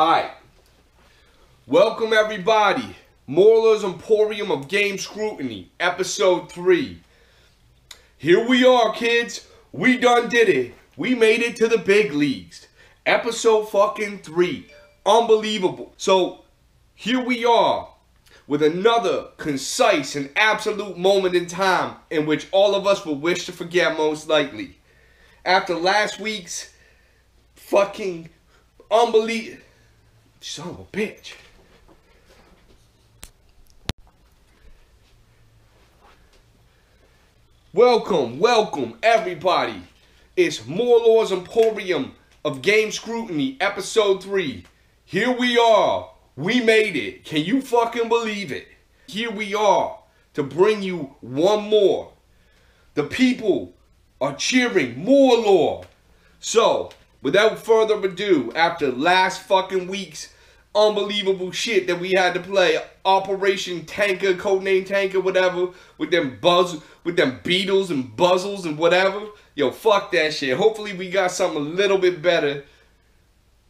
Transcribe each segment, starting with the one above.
Alright. Welcome everybody. Morlore's Emporium of Game Scrutiny, episode 3. Here we are, kids. We done did it. We made it to the big leagues. Episode fucking 3. Unbelievable. So, here we are with another concise and absolute moment in time in which all of us will wish to forget most likely. After last week's fucking unbelievable son of a bitch. Welcome, welcome everybody. It's Morlore's Emporium of Game Scrutiny, episode 3. Here we are we made it. Can you fucking believe it? Here we are to bring you one more. The people are cheering more lore. So, without further ado, after last fucking week's unbelievable shit that we had to play, Operation Tenka, codename Tenka, whatever, with them buzz, with them beetles and buzzles and whatever. Yo, fuck that shit. Hopefully we got something a little bit better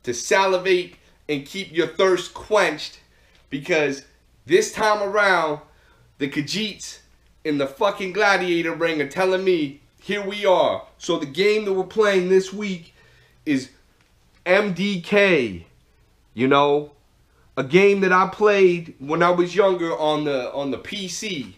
to salivate and keep your thirst quenched because this time around, the Khajiits in the fucking gladiator ring are telling me, here we are. So the game that we're playing this week is MDK. You know, a game that I played when I was younger on the on the PC.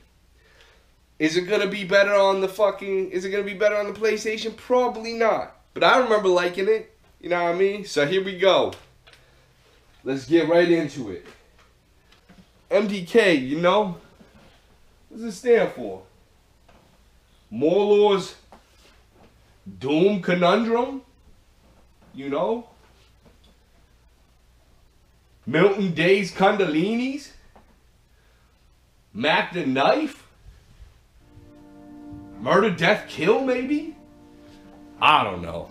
Is it gonna be better on the fucking is it gonna be better on the PlayStation? Probably not. But I remember liking it. You know what I mean? So here we go. Let's get right into it. MDK, you know? What does it stand for? Morlore's Doom Conundrum? You know? Milton Day's Kundalinis? Mac the Knife? Murder, Death, Kill, maybe? I don't know.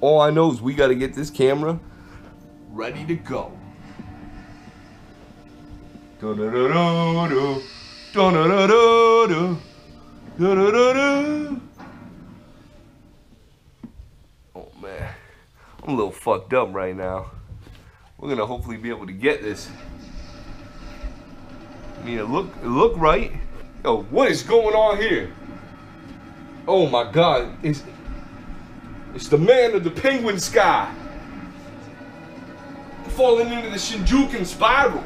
All I know is we got to get this camera ready to go. Oh man, I'm a little fucked up right now. We're gonna hopefully be able to get this. I mean, it look it look right. Yo, what is going on here? Oh my God, it's it's the man of the penguin sky falling into the Shinjuku spiral.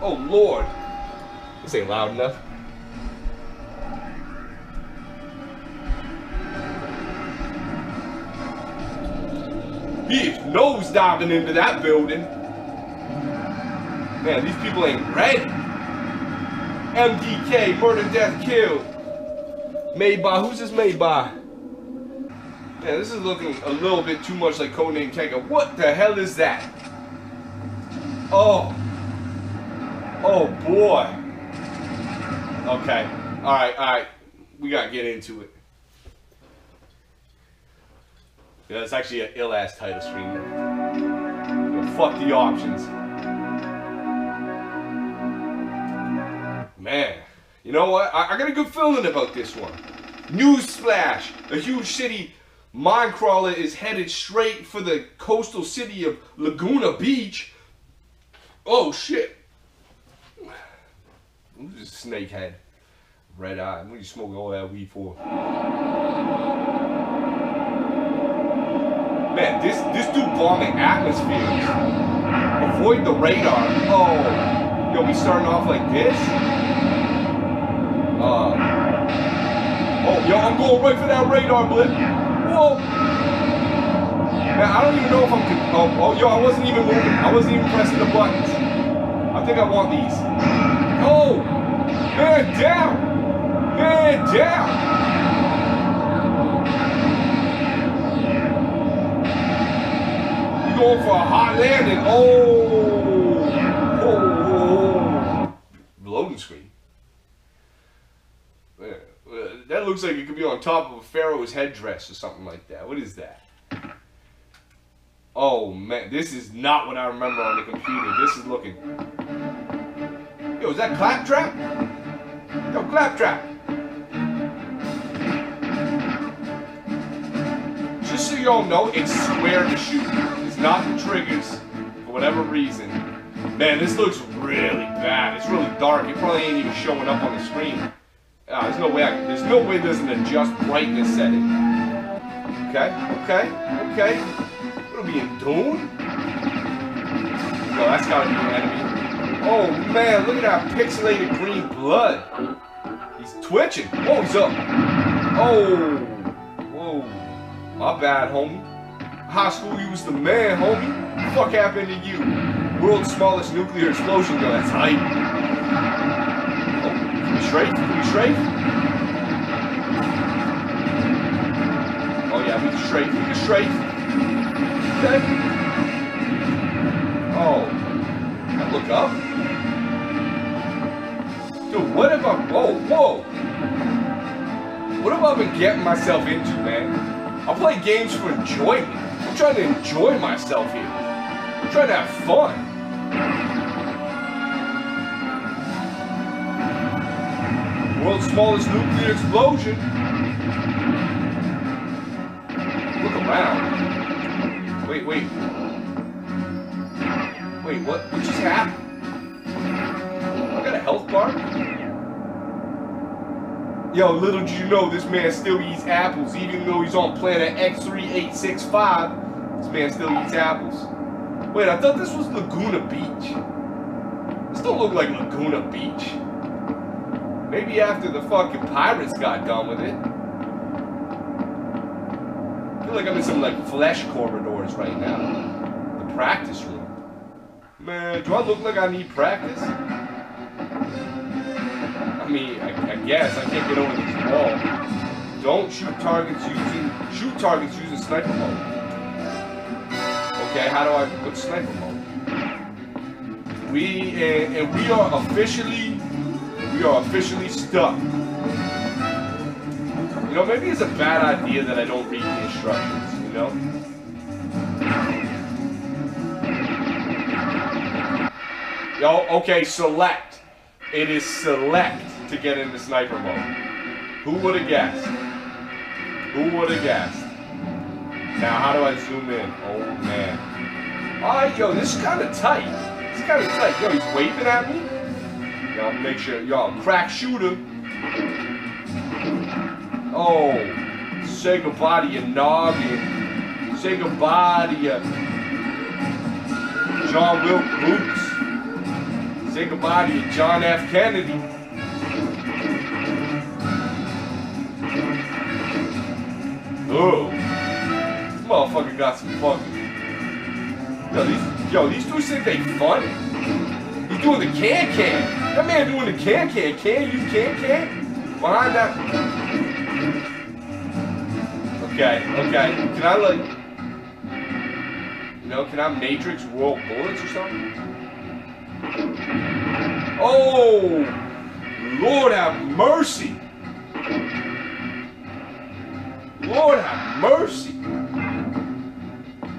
Oh Lord. This ain't loud enough. He's nose diving into that building. Man, these people ain't ready. MDK, murder, death, kill. Made by, who's this made by? Yeah, this is looking a little bit too much like Codename Tenka. What the hell is that? Oh. Oh, boy. Okay. Alright, alright. We gotta get into it. Yeah, actually an ill-ass title screen. Fuck the options. Man. You know what? I, I got a good feeling about this one. Newsflash! A huge city Minecrawler is headed straight for the coastal city of Laguna Beach. Oh shit. Who's this snakehead? Red eye. What are you smoking all that weed for? Man, this this dude bombing atmospheres. Avoid the radar. Oh, yo, we starting off like this? Uh, oh, yo, I'm going right for that radar blip. Whoa! Man, I don't even know if I'm. Oh, oh, yo, I wasn't even moving. I wasn't even pressing the buttons. I think I want these. Oh! Man, down! Man, down! Going for a hot landing? Oh! Oh! oh. Loading screen. Uh, that looks like it could be on top of a pharaoh's headdress or something like that. What is that? Oh man, this is not what I remember on the computer. This is looking. Yo, is that claptrap? Yo, claptrap. Just so y'all know, it's square to shoot. Not the triggers, for whatever reason. Man, this looks really bad. It's really dark. It probably ain't even showing up on the screen. Ah, there's no way I there's no way there's an adjust brightness setting. Okay, okay, okay. It'll be in Dune? No, that's gotta be an enemy. Oh man, look at that pixelated green blood. He's twitching. Whoa, he's up. Oh, whoa. My bad, homie. High school, you was the man, homie. What the fuck happened to you? World's smallest nuclear explosion, though. That's hype. Oh? Can we strafe? Oh yeah, we can strafe. We can strafe. Okay. Oh. I look up? Dude, what if I'm? Whoa, whoa. What have I been getting myself into, man? I play games for enjoyment. I'm trying to enjoy myself here. I'm trying to have fun. World's smallest nuclear explosion. Look around. Wait, wait. Wait, what? What just happened? I got a health bar? Yo, little did you know this man still eats apples, even though he's on planet X3865. This man still eats apples. Wait, I thought this was Laguna Beach. This don't look like Laguna Beach. Maybe after the fucking pirates got done with it. I feel like I'm in some like flesh corridors right now. The practice room. Man, do I look like I need practice? I mean, I, I guess I can't get over this wall. Don't shoot targets using shoot targets using sniper mode. Okay, how do I put sniper mode? We and, and we are officially we are officially stuck. You know, maybe it's a bad idea that I don't read the instructions, you know? Yo, okay, select. It is select to get into sniper mode. Who would have guessed? Who would have guessed? Now, how do I zoom in? Oh, man. Alright, yo, this is kind of tight. It's kind of tight. Yo, he's waving at me? Y'all make sure, y'all, crack shooter. Oh, say goodbye to your noggin. Say goodbye to your John Wilkes Boots. Say goodbye to your John F. Kennedy. Oh, motherfucker got some fucking. Yo, these, yo, these dudes think they funny. He's doing the can can. That man doing the can can. Can you can can? Behind that. Okay, okay. Can I like. You know, can I Matrix roll bullets or something? Oh! Lord have mercy! Lord have mercy!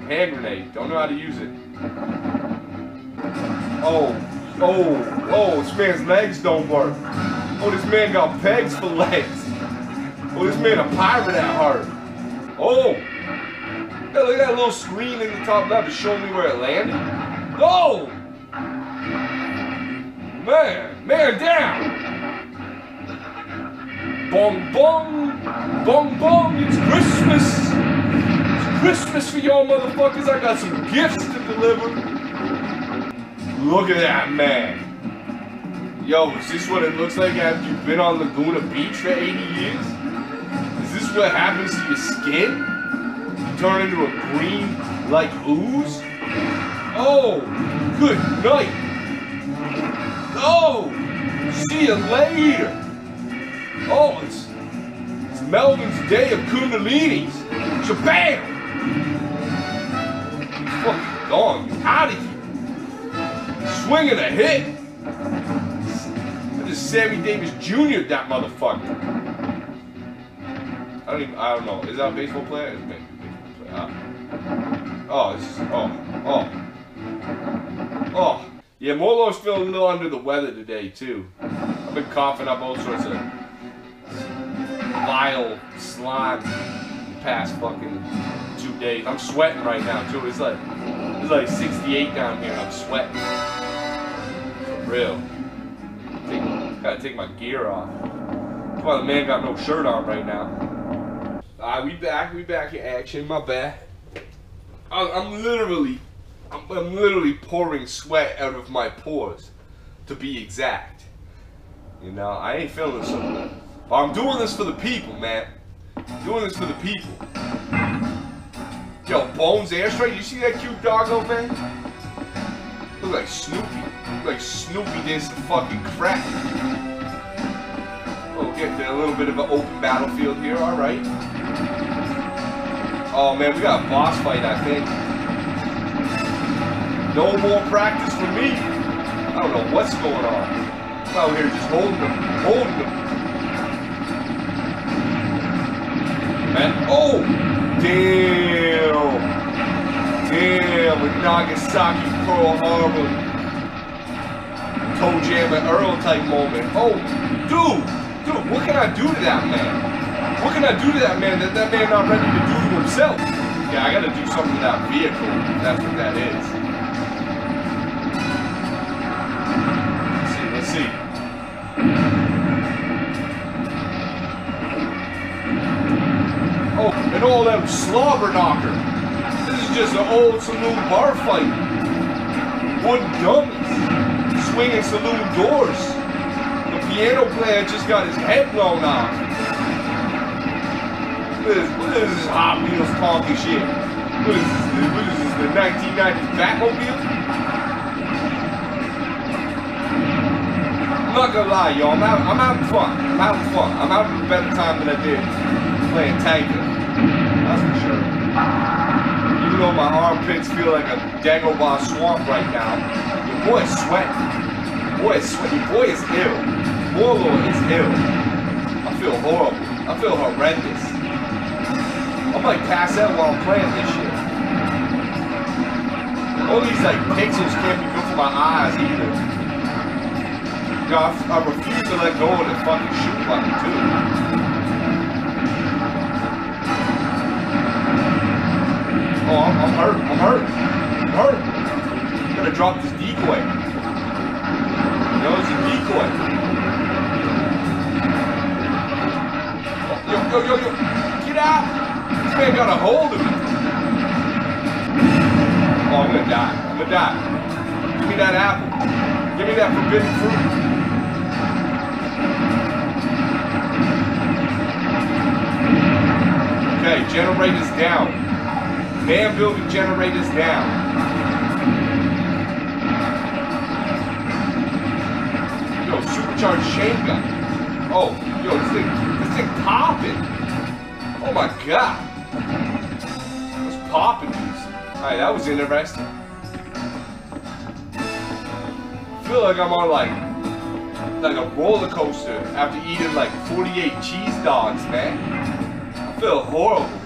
Hand grenade. Don't know how to use it. Oh, oh, oh, this man's legs don't work. Oh, this man got pegs for legs. Oh, this man a pirate at heart. Oh! Yeah, look at that little screen in the top left to show me where it landed. Oh! Man, man down! Bong bong! Bong bong! It's Christmas! Christmas for y'all motherfuckers. I got some gifts to deliver. Look at that man. Yo, is this what it looks like after you've been on Laguna Beach for 80 years? Is this what happens to your skin? You turn into a green, like ooze? Oh, good night. Oh, see you later. Oh, it's, it's Melvin's day of kundalinis. Shabam! Gone. He's out of here. Swinging a hit. I just Sammy Davis Jr. that motherfucker. I don't even, I don't know. Is that a baseball player? It's baseball player. Ah. Oh, is, oh, oh. Oh. Yeah, Morlore's feeling a little under the weather today, too. I've been coughing up all sorts of vile slime the past fucking two days. I'm sweating right now, too. It's like, It's like 68 down here and I'm sweating. For real. Take, gotta take my gear off. That's why the man got no shirt on right now. Alright, we back. We back in action. My bad. I, I'm literally, I'm, I'm literally pouring sweat out of my pores, to be exact. You know, I ain't feeling so good. But I'm doing this for the people, man. doing this for the people. Bones Airstrike, you see that cute doggo, man? Look like Snoopy. Look like Snoopy did some fucking crap. We'll get to a little bit of an open battlefield here, alright. Oh man, we got a boss fight, I think. No more practice for me. I don't know what's going on. I'm out here just holding them, holding them. Man, oh, damn, damn, with Nagasaki, Pearl Harbor, ToeJam and Earl type moment. Oh, dude, dude, what can I do to that man? What can I do to that man that that man not ready to do to himself? Yeah, I gotta do something to that vehicle. That's what that is. Let's see, let's see. Oh, an all-out slobber knocker. Just an old saloon bar fight. Wooden dummies. Swinging saloon doors. The piano player just got his head blown off. What is, what is this Hot Wheels talking shit? What is this? What is this? The 1990s Batmobile? I'm not gonna lie, y'all. I'm, I'm having fun. I'm having fun. I'm having a better time than I did playing Tenka. Even though my armpits feel like a Dagobah swamp right now, your boy is sweating. Your boy is sweating. Your boy is ill. Warlord is ill. I feel horrible. I feel horrendous. I might pass out while I'm playing this shit. All these like pixels can't be good for my eyes either. God, I, I refuse to let go of the fucking shoot button too. Oh, I'm, I'm hurt. I'm hurt. I'm hurt. Gonna drop this decoy. Know, it's a decoy. Yo, yo, yo, yo. Get out This man got a hold of me. Oh, I'm gonna die. I'm gonna die. Give me that apple. Give me that forbidden fruit. Okay, generators down. Man building generators down. Yo, supercharged chain gun. Oh, yo, this thing, this thing popping. Oh my god It was popping these. Alright, that was interesting. I feel like I'm on like like a roller coaster after eating like 48 cheese dogs, man. I feel horrible.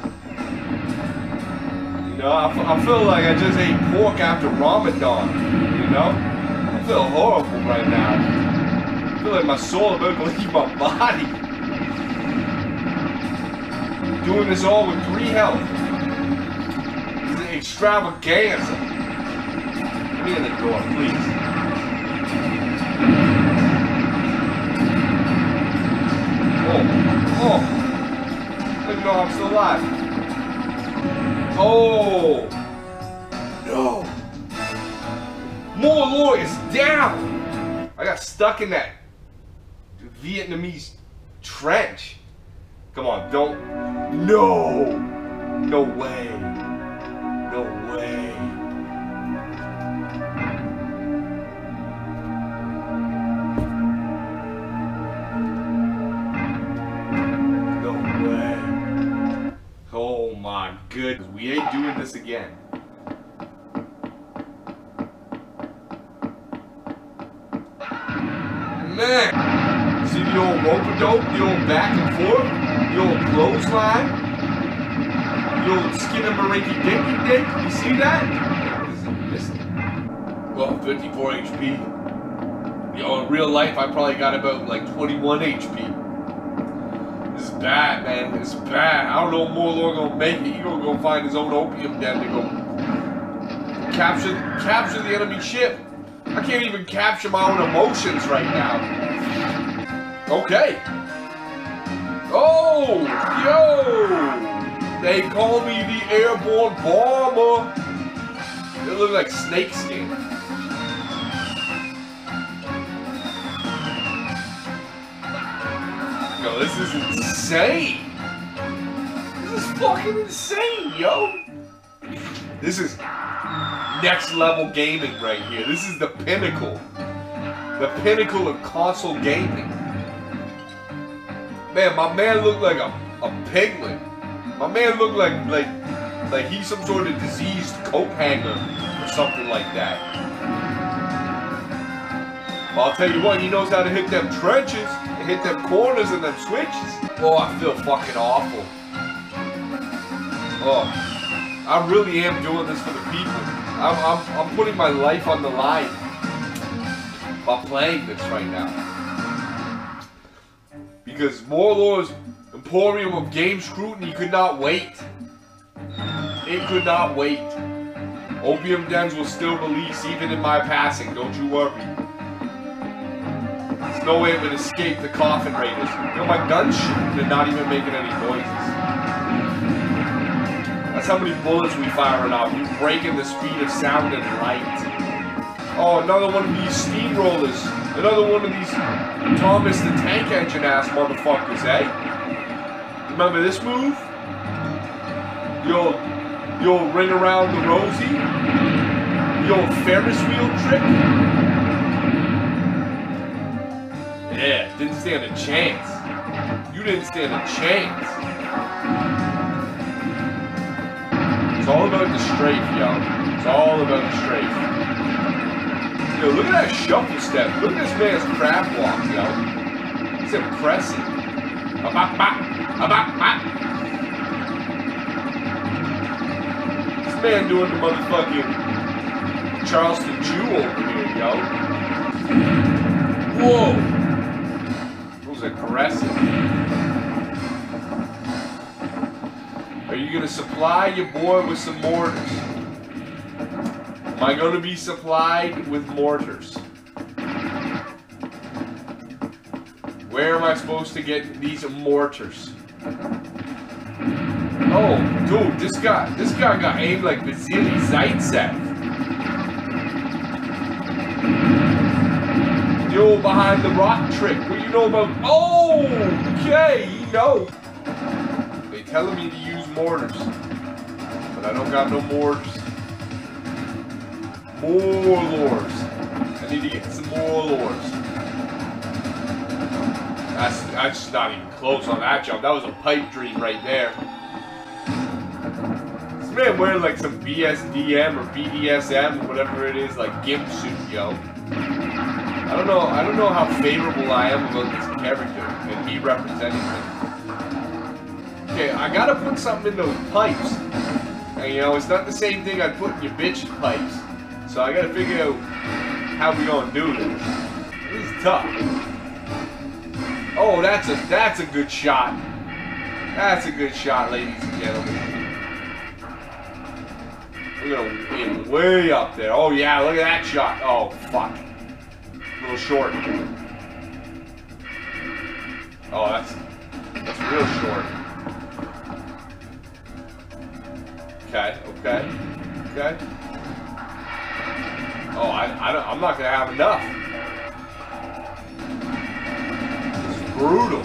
Know, I, I feel like I just ate pork after Ramadan, you know? I feel horrible right now. I feel like my soul is about to leave my body. Doing this all with three health This extravaganza. Let me in the door, please. Oh, oh. Me know I'm still alive. Oh. No. More lawyers down. I got stuck in that Vietnamese trench. Come on, don't. No. No way. Goodness. We ain't doing this again. Man. See the old rope dope, the old back and forth, the old clothesline? little skinner marinky dinky dink. You see that? Well, 54 HP. In real life, I probably got about like 21 HP. Bad, man. It's bad. I don't know Morlore gonna make it. He gonna go find his own opium den to go Capture, capture the enemy ship. I can't even capture my own emotions right now. Okay. Oh, yo! They call me the airborne bomber. They look like snakeskin. Yo, this is insane. This is fucking insane, yo. This is next level gaming right here. This is the pinnacle. The pinnacle of console gaming. Man, my man looked like a, a piglet. My man looked like like like he's some sort of diseased coat hanger or something like that. I'll tell you what, he knows how to hit them trenches hit them corners and them switches. Oh, I feel fucking awful. Oh, I really am doing this for the people. I'm, I'm, I'm putting my life on the line by playing this right now. Because Morlore's Emporium of Game Scrutiny could not wait. It could not wait. Opium Dens will still release even in my passing, don't you worry. No way it would escape the coffin raiders. You know, my gun's shooting and not even making any noises. That's how many bullets we firing off. We're breaking the speed of sound and light. Oh, another one of these steamrollers. Another one of these Thomas the Tank Engine ass motherfuckers, eh? Remember this move? Yo, You'll ring around the rosy. The old Ferris wheel trick. Didn't stand a chance. You didn't stand a chance. It's all about the strafe, yo. It's all about the strafe. Yo, look at that shuffle step. Look at this man's crab walk, yo. It's impressive. Bop, bop, bop, bop. man doing the motherfucking Charleston Chew over here, yo. Whoa! Was aggressive. Are you gonna supply your boy with some mortars? Am I gonna be supplied with mortars? Where am I supposed to get these mortars? Oh, dude, this guy, this guy got aimed like Vasily Zaitsev. Yo, behind the rock trick. What do you know about? Oh, okay, you know. They telling me to use mortars, but I don't got no mortars. More lures. I need to get some more lures. That's that's not even close on that jump. That was a pipe dream right there man wearing like some BSDM or BDSM, whatever it is, like gimp suit, yo. I don't know. I don't know how favorable I am about this character and me representing him. Okay, I gotta put something in those pipes. And you know, it's not the same thing I put in your bitch pipes. So I gotta figure out how we gonna do this. This is tough. Oh, that's a that's a good shot. That's a good shot, ladies and gentlemen. We're gonna aim way up there. Oh yeah, look at that shot. Oh fuck. A little short. Oh, that's that's real short. Okay, okay, okay. Oh, I, I don't, I'm not gonna have enough. This is brutal.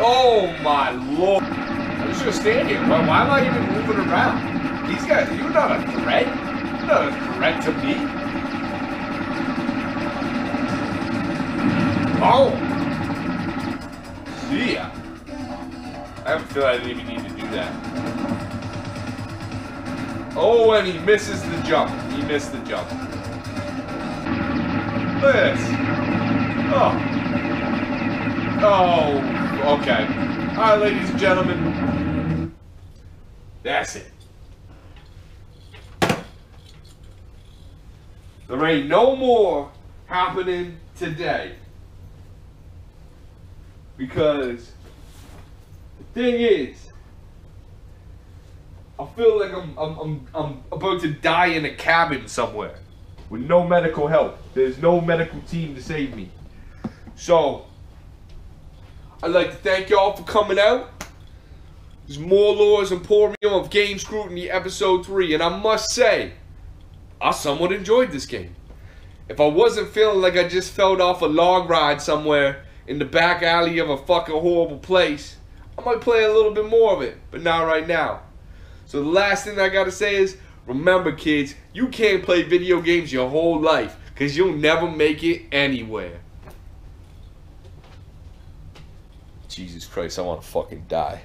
Oh my lord just gonna stand here. Why, why am I even moving around? These guys, you're not a threat. You're not a threat to me. Oh! See ya. I a feeling I even need to do that. Oh, and he misses the jump. He missed the jump. This. Oh. Oh, okay. Alright, ladies and gentlemen. That's it. There ain't no more happening today. Because the thing is, I feel like I'm, I'm, I'm, I'm about to die in a cabin somewhere with no medical help. There's no medical team to save me. So, I'd like to thank y'all for coming out. There's Morlore's Emporium of Game Scrutiny, Episode 3. And I must say, I somewhat enjoyed this game. If I wasn't feeling like I just fell off a log ride somewhere in the back alley of a fucking horrible place, I might play a little bit more of it, but not right now. So the last thing I gotta say is, remember kids, you can't play video games your whole life, because you'll never make it anywhere. Jesus Christ, I want to fucking die.